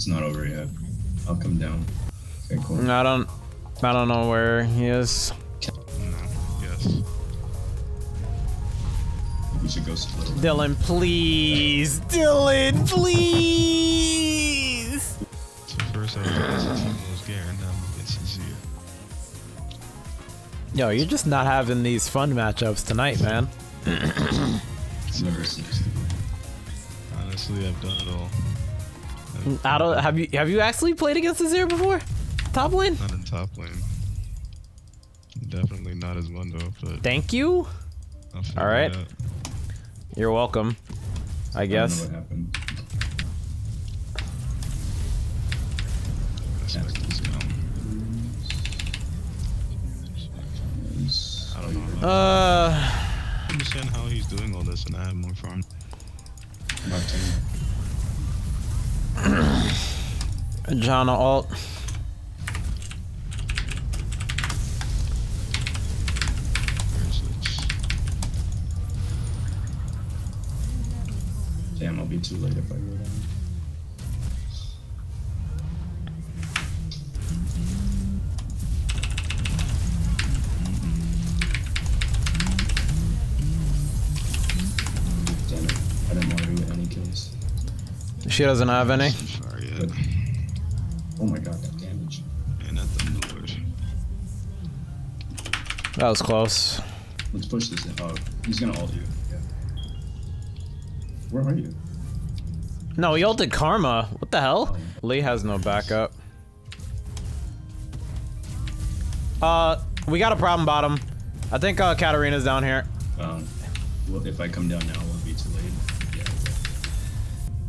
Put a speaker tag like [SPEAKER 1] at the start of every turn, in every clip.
[SPEAKER 1] It's not over yet. I'll come down. Okay, cool.
[SPEAKER 2] I don't, I don't know where he is.
[SPEAKER 3] No. Yes.
[SPEAKER 1] We should go split. a-
[SPEAKER 2] Dylan, please, Dylan, please.
[SPEAKER 3] So first I was was Garen, now I'm sincere.
[SPEAKER 2] Yo, you're just not having these fun matchups tonight, man.
[SPEAKER 1] It's never 60.
[SPEAKER 3] Honestly, I've done it all. I've-
[SPEAKER 2] don't. Have you have you actually played against Azir before? Top lane?
[SPEAKER 3] Not in top lane. Definitely not as Mundo, but
[SPEAKER 2] Thank you. All right. You're welcome. I
[SPEAKER 1] I
[SPEAKER 2] guess.
[SPEAKER 1] don't know what happened.
[SPEAKER 3] That's like this, I don't know.
[SPEAKER 2] Uh,
[SPEAKER 3] I understand how he's doing all this and I have more farm.
[SPEAKER 1] My team.
[SPEAKER 2] John alt.
[SPEAKER 1] Damn, I'll be too late if I go down. Damn it. I didn't want to do any kills.
[SPEAKER 2] She doesn't have any.
[SPEAKER 3] So far yet.
[SPEAKER 1] Oh my god, that damage.
[SPEAKER 3] Man, that thunder lord.
[SPEAKER 2] That was close.
[SPEAKER 1] Let's push this in. Oh, he's gonna ult you. Yeah. Where are you?
[SPEAKER 2] No, he ulted Karma. What the hell? Lee has no backup. Uh, we got a problem bottom. I think uh, Katarina's down here.
[SPEAKER 1] Um, well, if I come down now, it won't be too late. Yeah.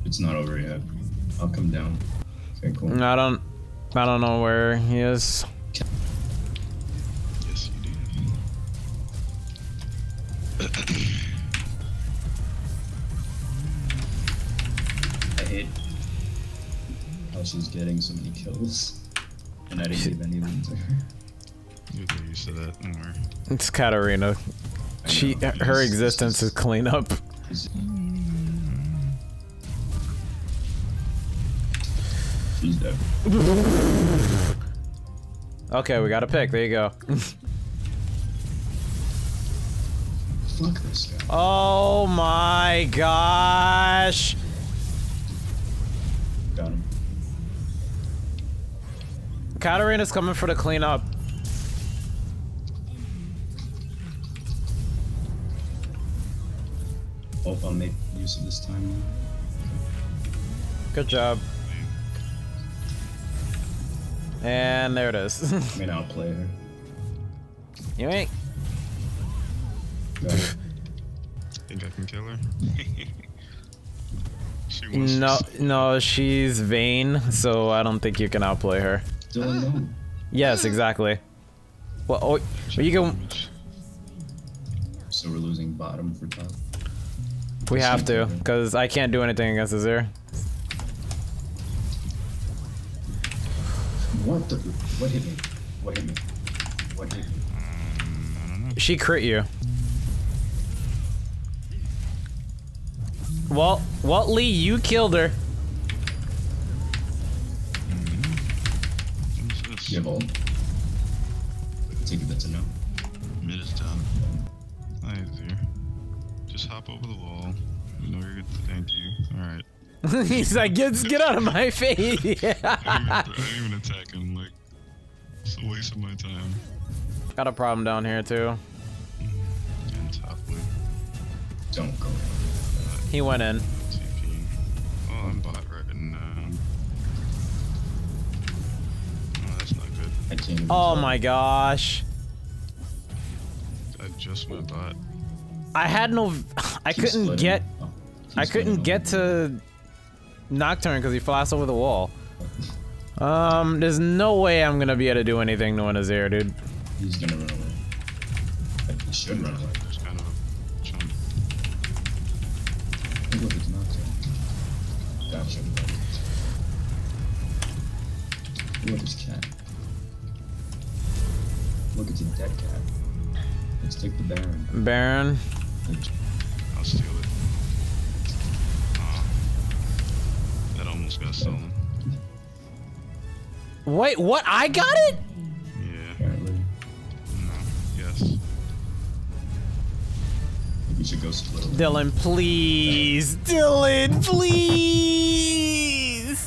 [SPEAKER 1] It's not over yet. I'll come down. Okay, cool.
[SPEAKER 2] I don't, I don't know where he is.
[SPEAKER 3] Yes, you do.
[SPEAKER 1] I hate how she's getting so many kills. And I didn't give any of them to her.
[SPEAKER 3] You'll get used to that. Don't worry.
[SPEAKER 2] It's Katarina. She, her existence is
[SPEAKER 1] it's-
[SPEAKER 2] cleanup.
[SPEAKER 1] it's- She's dead.
[SPEAKER 2] Okay, we got a pick. There you go.
[SPEAKER 1] Fuck this guy.
[SPEAKER 2] oh my gosh.
[SPEAKER 1] Got him.
[SPEAKER 2] Katarina's coming for the cleanup.
[SPEAKER 1] Hope I'll make use of this time.
[SPEAKER 2] Good job. And there it is.
[SPEAKER 1] I mean, I'll play her.
[SPEAKER 2] you ain't.
[SPEAKER 1] Got.
[SPEAKER 3] Think I can kill her? she wants
[SPEAKER 2] No, no, she's Vayne, so I don't think you can outplay her. Yes, exactly. Well, oh, well, you can.
[SPEAKER 1] So we're losing bottom for top.
[SPEAKER 2] We have to, because I can't do anything against Azir.
[SPEAKER 1] What the? What hit me? What hit me? What hit me?
[SPEAKER 3] I don't know.
[SPEAKER 2] She crit you. Well, Walt Lee, you killed her.
[SPEAKER 3] What's this?
[SPEAKER 1] You have? Take it that's a no.
[SPEAKER 3] Mid is down. Hi, there. Just hop over the wall. You know you're good. Thank you. Alright.
[SPEAKER 2] He's like, get, get out of my face.
[SPEAKER 3] I didn't even, I didn't even attack him. Like, it's a waste of my time.
[SPEAKER 2] Got a problem down here, too. Mm-hmm.
[SPEAKER 3] And top lane.
[SPEAKER 1] Don't go.
[SPEAKER 2] He went in.
[SPEAKER 3] TP. Oh, I'm bot right now. Oh, that's not good.
[SPEAKER 1] I can't.
[SPEAKER 2] Oh
[SPEAKER 1] tell.
[SPEAKER 2] my gosh.
[SPEAKER 3] I just went bot.
[SPEAKER 2] I had no. I
[SPEAKER 1] Keep
[SPEAKER 2] couldn't
[SPEAKER 1] splitting.
[SPEAKER 2] get.
[SPEAKER 1] Oh,
[SPEAKER 2] I couldn't get to Nocturne because he flashed over the wall. Um, there's no way I'm gonna be able to do anything to Azir, dude.
[SPEAKER 1] He's gonna run away. Like, He should run away.
[SPEAKER 3] There's kind of a chunk.
[SPEAKER 1] Hey, Look, it's not. Gotcha. Look, it's cat. Look, it's a dead cat. Let's take the Baron.
[SPEAKER 2] Baron.
[SPEAKER 3] I'll steal it. Almost got stolen.
[SPEAKER 2] Wait, what? I got it?
[SPEAKER 3] Yeah.
[SPEAKER 1] Apparently.
[SPEAKER 3] No. Yes.
[SPEAKER 1] You should go split.
[SPEAKER 2] Dylan, please. Dylan, please.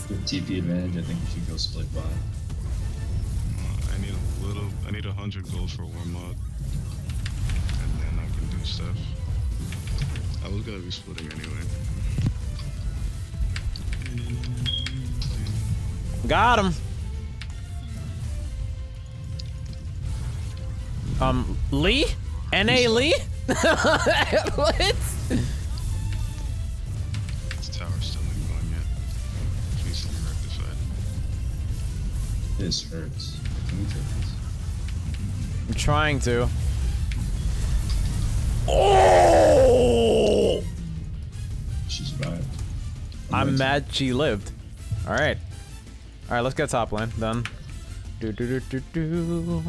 [SPEAKER 1] With TP advantage, I think you should go split bot.
[SPEAKER 3] Uh, I need a little. I need a hundred gold for one mod, and then I can do stuff. I was gonna be splitting anyway.
[SPEAKER 2] Got him. Um, Lee? N.A. Lee? what?
[SPEAKER 3] This tower's still not going yet. Which needs to be rectified.
[SPEAKER 1] This hurts. Can we take this?
[SPEAKER 2] I'm trying to. Oh! I'm
[SPEAKER 1] right.
[SPEAKER 2] mad she lived. Alright. Alright, let's get top lane done. Do, do, do, do, do.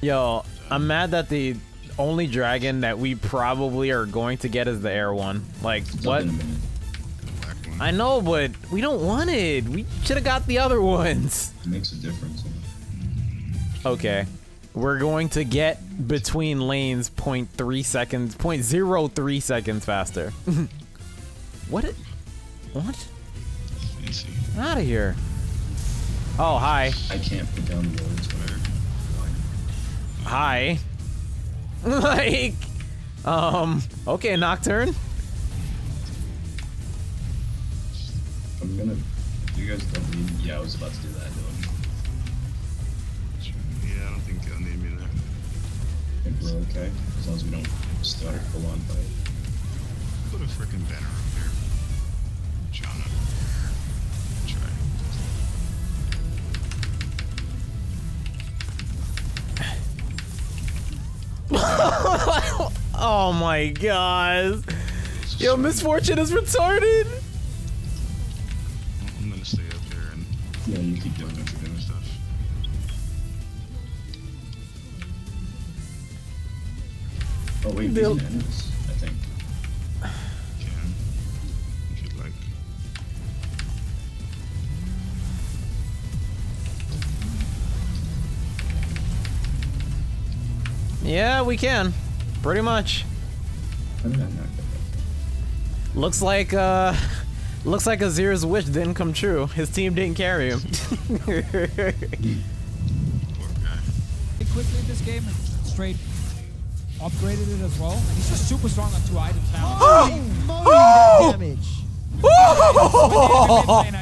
[SPEAKER 2] Yo, I'm mad that the only dragon that we probably are going to get is the air one. Like,
[SPEAKER 1] It's
[SPEAKER 2] what?
[SPEAKER 1] in a minute.
[SPEAKER 3] The black one.
[SPEAKER 2] I know, but we don't want it. We should have got the other ones.
[SPEAKER 1] It makes a difference.
[SPEAKER 2] Okay. We're going to get between lanes 0.3 seconds, 0.03 seconds faster. what? It, what?
[SPEAKER 3] Fancy.
[SPEAKER 2] Out of here. Oh, hi.
[SPEAKER 1] I can't put down the words where.
[SPEAKER 2] Hi. like, um, okay, Nocturne.
[SPEAKER 1] I'm gonna. You guys don't need. Yeah, I was about to do that. Dylan.
[SPEAKER 3] Yeah, I don't think you'll need me there.
[SPEAKER 1] I think we're okay as long as we don't start a full on fight.
[SPEAKER 3] Put a freaking banner
[SPEAKER 2] oh my god. Yo, Miss Fortune is retarded.
[SPEAKER 3] I'm gonna stay up here and
[SPEAKER 1] Yeah, you keep doing
[SPEAKER 3] look
[SPEAKER 1] what
[SPEAKER 3] at stuff.
[SPEAKER 1] Oh wait,
[SPEAKER 2] They'll-
[SPEAKER 1] these
[SPEAKER 2] Yeah, we can. Pretty much.
[SPEAKER 1] How did I not get that?
[SPEAKER 2] Looks like, uh, looks like Azir's wish didn't come true. His team didn't carry him.
[SPEAKER 3] Poor guy.
[SPEAKER 4] He quickly in this game straight upgraded it as well. And he's just super strong on two items now.
[SPEAKER 5] Holy moly, that damage!
[SPEAKER 4] When